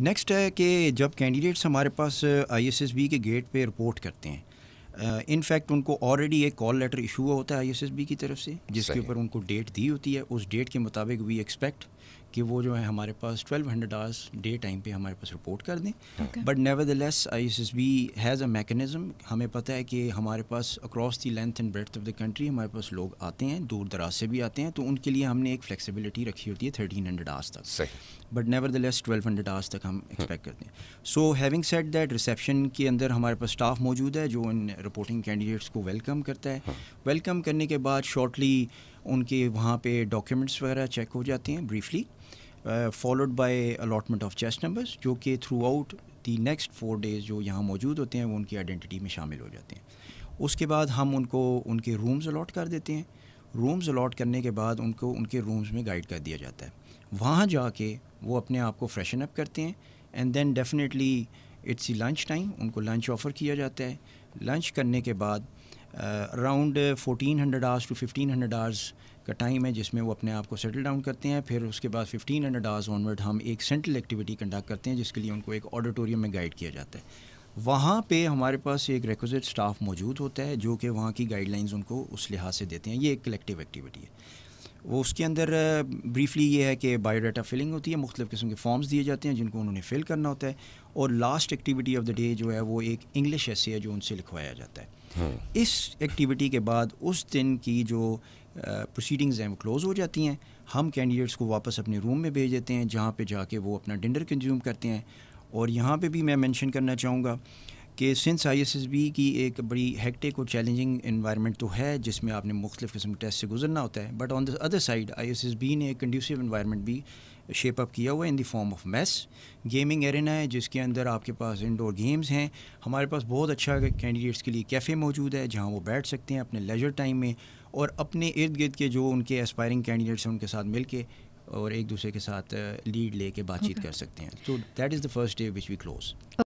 Next है कि जब कैंडिडेट्स हमारे पास आईएसएसबी के गेट पे रिपोर्ट करते हैं इनफैक्ट uh, उनको ऑलरेडी एक कॉल लेटर इशू हुआ होता है आईएसएसबी की तरफ़ से जिसके ऊपर उनको डेट दी होती है। उस डेट के मुताबिक वी एक्सपेक्ट कि वो जो है हमारे पास 1200 हंड्रेड आवर्स डे टाइम पे हमारे पास रिपोर्ट कर दें। But nevertheless I S S B has a mechanism हमें पता है कि हमारे पास across the length and breadth of the country हमारे पास लोग आते हैं दूर दराज से भी आते हैं तो उनके लिए हमने एक फ्लेक्सिबिलिटी रखी होती है थर्टीन हंड्रेड आवर्स तक। But nevertheless twelve hundred hours तक हम एक्सपेक्ट करते हैं। So having set that reception के अंदर हमारे पास स्टाफ मौजूद है जो इन रिपोर्टिंग कैंडिडेट्स को वेलकम करता है। वेलकम हाँ। करने के बाद शॉर्टली उनके वहाँ पे डॉक्यूमेंट्स वगैरह चेक हो जाते हैं briefly followed by allotment of chest numbers जो कि throughout the next four days जो यहाँ मौजूद होते हैं, वो उनकी आइडेंटिटी में शामिल हो जाते हैं। उसके बाद हम उनको, उनके रूम्स अलॉट कर देते हैं। रूम्स अलॉट करने के बाद उनको, उनके रूम्स में गाइड कर दिया जाता है। वहाँ जाके वो अपने आप को फ्रेशन अप करते हैं and then definitely it's lunch time उनको लंच ऑफ़र किया जाता है। लंच करने के बाद around fourteen hundred hours to fifteen hundred hours का टाइम है जिसमें वो अपने आप को सेटल डाउन करते हैं। फिर उसके बाद फिफ्टीन हंड्रेड आवर्स ऑनवर्ड हम एक सेंट्रल एक्टिविटी कंडक्ट करते हैं, जिसके लिए उनको एक ऑडिटोरियम में गाइड किया जाता है। वहाँ पे हमारे पास एक रिक्विजिट स्टाफ मौजूद होता है, जो कि वहाँ की गाइडलाइंस उनको उस लिहाज से देते हैं। ये एक कलेक्टिव एक्टिविटी है। वो उसके अंदर ब्रीफली ये है कि बायोडाटा फिलिंग होती है मुख्तलिफ़ किस्म के फॉर्म्स दिए जाते हैं जिनको उन्होंने फिल करना होता है और last activity of the day जो है वो एक इंग्लिश ऐसे है जो उनसे लिखवाया जाता है। हाँ। इस एक्टिविटी के बाद उस दिन की जो प्रोसीडिंग्स हैं वो क्लोज़ हो जाती हैं। हम कैंडिडेट्स को वापस अपने रूम में भेज देते हैं जहाँ पे जाके वो अपना डिनर कंज्यूम करते हैं। और यहाँ पे भी मैं मेंशन करना चाहूँगा कि since I S S B की एक बड़ी हेक्टिक और चैलेंजिंग इन्वायरमेंट तो है जिसमें आपने मुख्तलिफ़ किस्म टेस्ट से गुजरना होता है। But on the other side I S S B ने एक कंड्यूसिव इन्वायरमेंट भी शेप अप किया हुआ है in the form of mess gaming arena है जिसके अंदर आपके पास इंडोर गेम्स हैं। हमारे पास बहुत अच्छा कैंडिडेट्स के लिए कैफ़े मौजूद है जहाँ वो बैठ सकते हैं अपने लेजर टाइम में और अपने इर्द गिर्द के जो उनके एस्पायरिंग कैंडिडेट्स हैं उनके साथ मिल के और एक दूसरे के साथ लीड लेके बातचीत okay. कर सकते हैं। तो that is the first day which we close